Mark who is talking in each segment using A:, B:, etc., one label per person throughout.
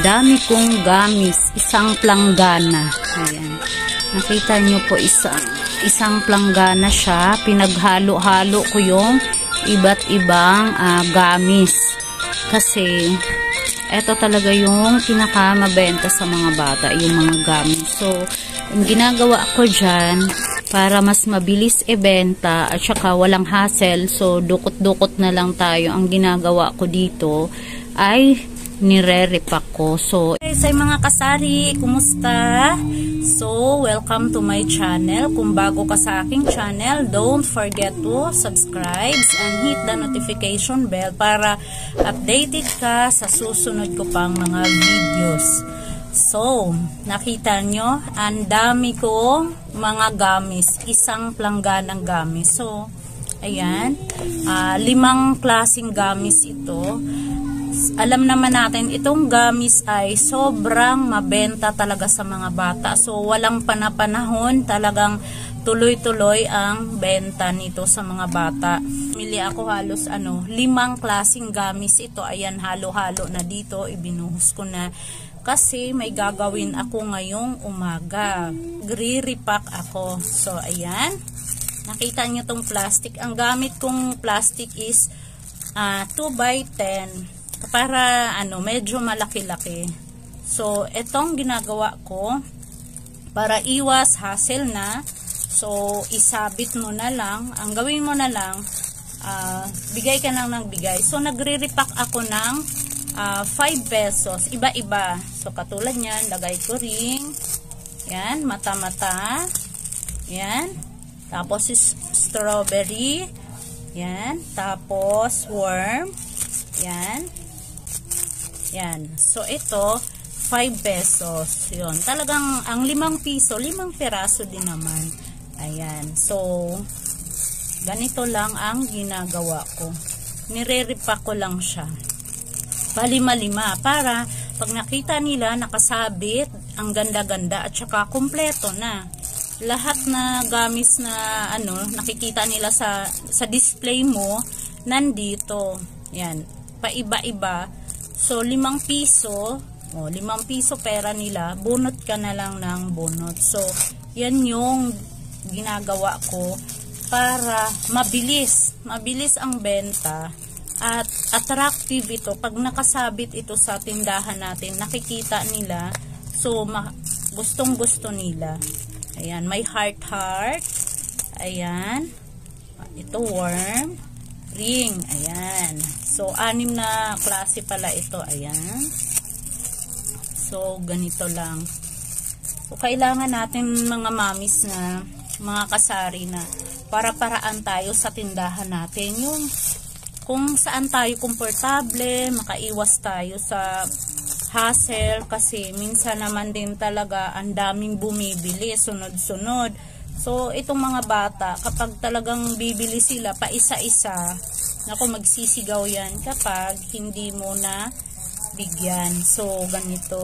A: Dami kong gamis. Isang planggana. Ayan. Nakita nyo po isang, isang planggana siya. Pinaghalo-halo ko yung iba't ibang uh, gamis. Kasi, ito talaga yung pinakamabenta sa mga bata, yung mga gamis. So, ang ginagawa ko dyan, para mas mabilis ibenta at saka walang hassle, so dukot-dukot na lang tayo. Ang ginagawa ko dito ay nire-repack ko. So, sa mga kasari, kumusta? So, welcome to my channel. Kung bago ka sa aking channel, don't forget to subscribe and hit the notification bell para updated ka sa susunod ko pang mga videos. So, nakita nyo, ang dami kong mga gamis. Isang plangganang gamis. So, ayan, uh, limang klasing gamis ito alam naman natin itong gamis ay sobrang mabenta talaga sa mga bata. So walang panapanahon talagang tuloy-tuloy ang benta nito sa mga bata. Mili ako halos ano, limang klasing gamis ito. Ayan, halo-halo na dito. Ibinuhos ko na kasi may gagawin ako ngayong umaga. Gre-repack ako. So, ayan. Nakita niyo tong plastic. Ang gamit kong plastic is uh, 2 by 10 para ano, medyo malaki-laki. So, itong ginagawa ko para iwas hassle na. So, isabit mo na lang. Ang gawin mo na lang, uh, bigay ka lang ng bigay. So, nagre-repack ako ng uh, ah, 5 pesos. Iba-iba. So, katulad niyan, lagay ko ring. Yan, mata-mata. Yan. Tapos, strawberry. Yan. Tapos, worm. Yan. Yan. So, ito, 5 pesos. Yun. Talagang, ang limang piso, limang peraso din naman. Ayan. So, ganito lang ang ginagawa ko. Nire-repack ko lang siya. Palima-lima. Para, pag nakita nila, nakasabit, ang ganda-ganda, at saka kompleto na. Lahat na gamis na, ano, nakikita nila sa, sa display mo, nandito. Yan. Paiba-iba So, limang piso, o, limang piso pera nila, bunot ka na lang ng bunot. So, yan yung ginagawa ko para mabilis, mabilis ang benta at attractive ito. Pag nakasabit ito sa tindahan natin, nakikita nila, so, gustong gusto nila. Ayan, may heart heart. Ayan. Ito worm. Ring. Ayan. So, anim na klase pala ito. Ayan. So, ganito lang. So, kailangan natin mga mamis na, mga kasari na, para paraan tayo sa tindahan natin. Yung, kung saan tayo komportable, makaiwas tayo sa hassle kasi minsan naman din talaga ang daming bumibili sunod-sunod. So itong mga bata kapag talagang bibili sila pa isa-isa Ako magsisigaw yan kapag hindi mo na bigyan. So, ganito.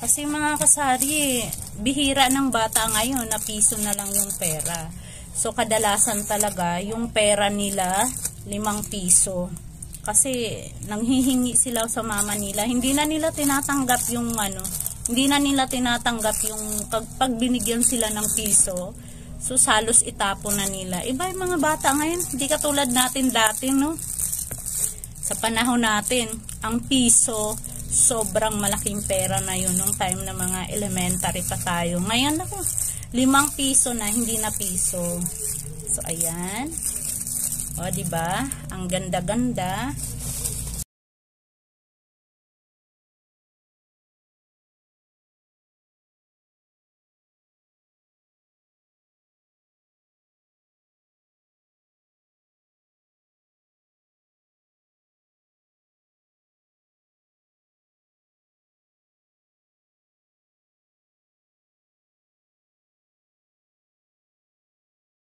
A: Kasi mga kasari, bihira ng bata ngayon na piso na lang yung pera. So, kadalasan talaga, yung pera nila, limang piso. Kasi, nanghihingi sila sa mama nila. Hindi na nila tinatanggap yung ano, hindi na nila tinatanggap yung pag binigyan sila ng piso So, salos itapon na nila. Iba yung mga bata ngayon, hindi katulad natin dati, no? Sa panahon natin, ang piso, sobrang malaking pera na yun nung time na mga elementary pa tayo. Ngayon, ako, limang piso na, hindi na piso. So, ayan. O, diba? Ang ganda-ganda.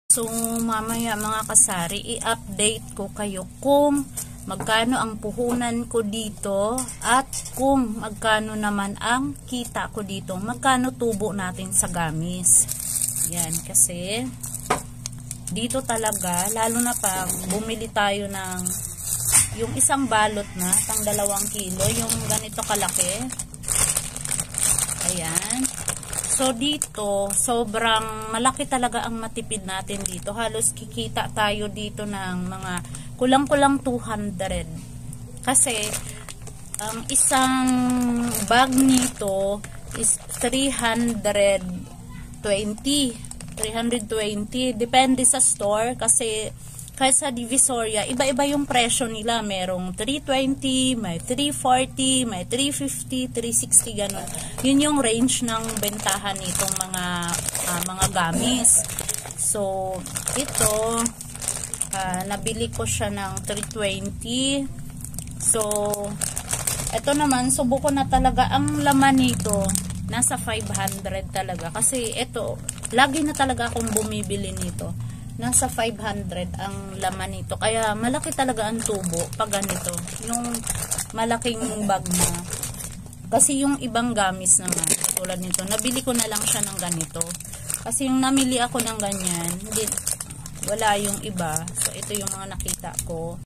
A: So, mamaya mga kasari, i-update ko kayo kung magkano ang puhunan ko dito at kung magkano naman ang kita ko dito. Magkano tubo natin sa gamis. Yan, kasi dito talaga, lalo na pag bumili tayo ng Yung isang balot na, pang dalawang kilo, yung ganito kalaki. Ayan. So, dito, sobrang malaki talaga ang matipid natin dito. Halos kikita tayo dito ng mga kulang-kulang 200. Kasi, ang isang bag nito is 320. 320. Depende sa store kasi kahit sa Divisoria, iba-iba yung presyo nila. Merong 320, may 340, may 350, 360, ganun. Yun yung range ng bentahan nitong mga uh, mga gamis. So, ito, uh, nabili ko siya ng 320. So, ito naman, subo ko na talaga. Ang laman nito, nasa 500 talaga. Kasi ito, lagi na talaga akong bumibili nito nasa 500 ang laman nito. Kaya malaki talaga ang tubo pag ganito. Yung malaking bag na. Kasi yung ibang gamis naman, tulad nito, nabili ko na lang siya ng ganito. Kasi yung namili ako ng ganyan, hindi, wala yung iba. So, ito yung mga nakita ko.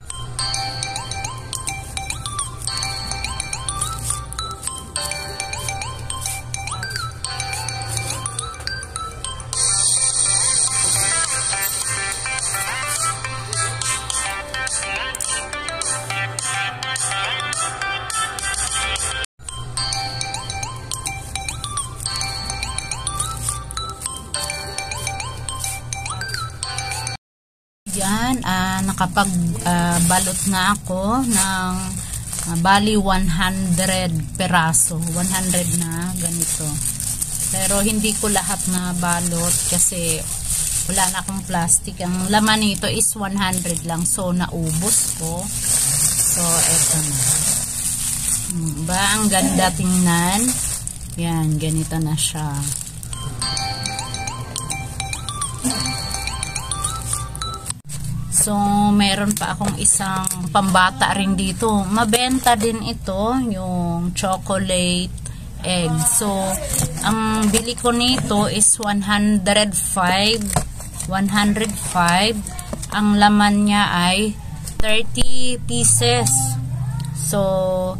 A: Nakapag-balot uh, na ako ng uh, bali 100 peraso. 100 na ganito. Pero hindi ko lahat na balot kasi wala na akong plastic. Ang laman nito is 100 lang. So, naubos ko. So, eto na. Hmm, ba, ang ganda tingnan. Yan, ganito na siya. So, meron pa akong isang pambata rin dito. Mabenta din ito, yung chocolate egg. So, ang bili ko nito is 105. 105. Ang laman niya ay 30 pieces. So,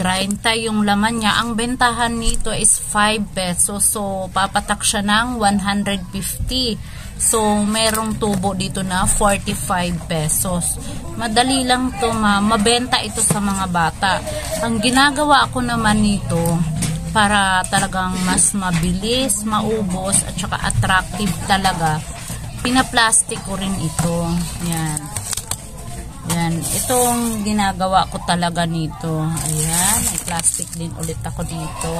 A: 30 yung laman niya. Ang bentahan nito is 5 pesos. So, papatak siya ng 150. So, merong tubo dito na 45 pesos. Madali lang to ma mabenta ito sa mga bata. Ang ginagawa ko naman nito para talagang mas mabilis, maubos at saka attractive talaga. Pinaplastic ko rin ito. Yan. Yan. Itong ginagawa ko talaga nito. Ayan. May plastic din ulit ako dito.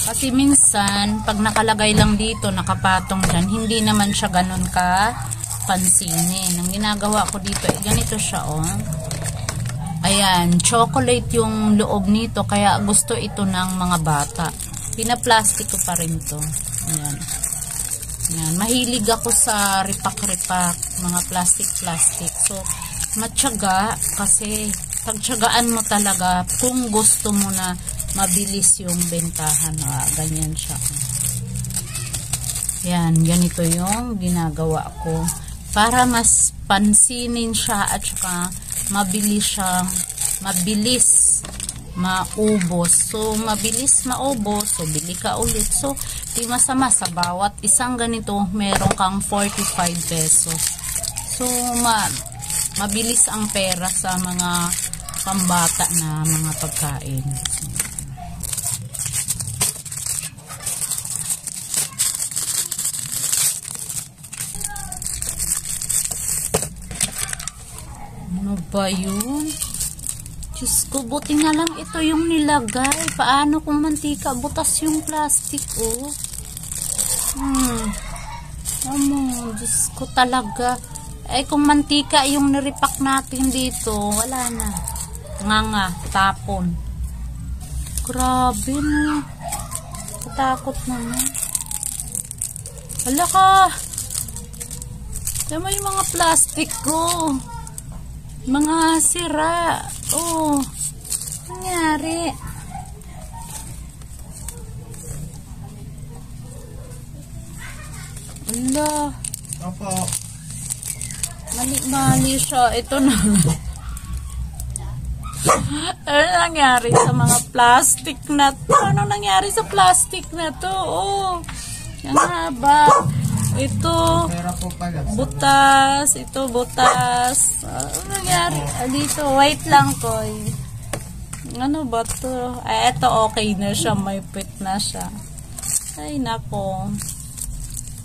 A: Kasi minsan, pag nakalagay lang dito, nakapatong dyan, hindi naman siya ganun ka pansinin. Ang ginagawa ko dito, eh, ganito siya, oh. Ayan, chocolate yung loob nito, kaya gusto ito ng mga bata. Pinaplastic ko pa rin to. Ayan. Ayan. Mahilig ako sa ripak-ripak, mga plastic-plastic. So, matyaga kasi pagtyagaan mo talaga kung gusto mo na mabilis yung bentahan. Ah, ganyan siya. Yan, ganito yung ginagawa ko. Para mas pansinin siya at saka mabilis siya, mabilis maubos. So, mabilis maubos. So, bili ka ulit. So, di masama sa bawat isang ganito, meron kang 45 pesos. So, ma mabilis ang pera sa mga pambata na mga pagkain. Ano ba yun? Diyos ko, buti na lang ito yung nilagay. Paano kung mantika? Butas yung plastic, oh. Hmm. Amo, Diyos ko talaga. Eh, kung mantika yung niripak natin dito, wala na. Nga nga, tapon. Grabe na. Katakot naman. Hala ka! Tama yung mga plastic ko. Mga sira. Oh. Nangyari.
B: Ala. Opo.
A: Mali Sumali siya. Ito na. ano nangyari sa mga plastic na to? Ano nangyari sa plastic na to? Oh, yan nga ba? Ito, butas. Ito, butas. Ano nangyari? Ah, dito, wait lang ko. Ano ba to? Ay, ito okay na siya. May pit na siya. Ay, nako.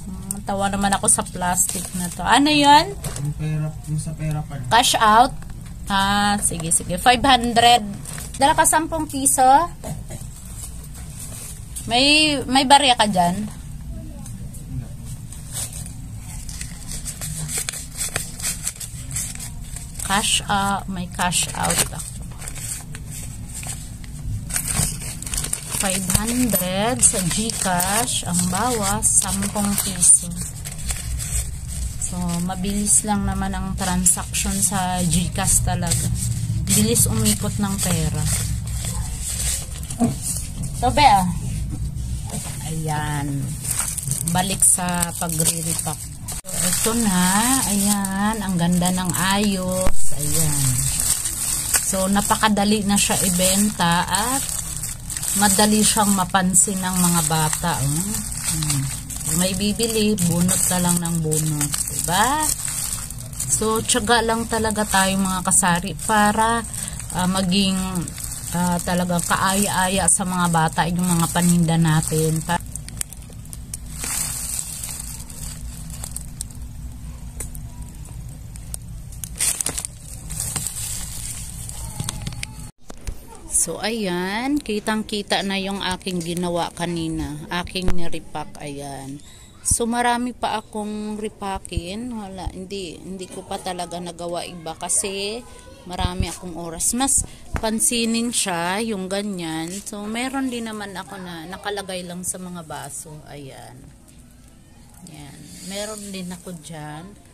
A: Hmm, Tawa naman ako sa plastic na to. Ano yan?
B: Yung pera, yung sa pera pala.
A: Cash out? Ah, sige, sige. 500. Dala ka 10 piso? May, may barya ka dyan? Cash out. May cash out ako. 500 sa Gcash. Ang bawas, 10 piso. So, mabilis lang naman ang transaction sa GCash talaga. Bilis umikot ng pera. So, Bea. Ayan. Balik sa pagre-repack. Ito na. Ayan. Ang ganda ng ayos. Ayan. So, napakadali na siya ibenta at madali siyang mapansin ng mga bata. Oh. Hmm. May bibili, bunot na lang ng bunot. Diba? So, tiyaga lang talaga tayo mga kasari para ah, maging ah, talagang kaaya-aya sa mga bata yung mga paninda natin. So, ayan. Kitang-kita na yung aking ginawa kanina. Aking nirepack. Ayan. So, marami pa akong repakin. Wala, hindi, hindi ko pa talaga nagawa iba kasi marami akong oras. Mas pansinin siya, yung ganyan. So, meron din naman ako na nakalagay lang sa mga baso. Ayan. Ayan. Meron din ako dyan.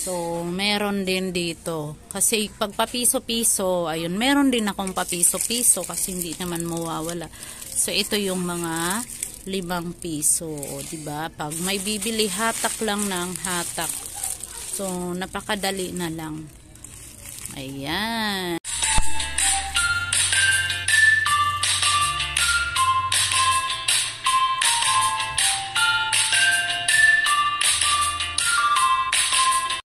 A: So, meron din dito. Kasi pag papiso-piso, ayun, meron din akong papiso-piso kasi hindi naman mawawala. So, ito yung mga limang piso. O, diba? Pag may bibili, hatak lang ng hatak. So, napakadali na lang. Ayan.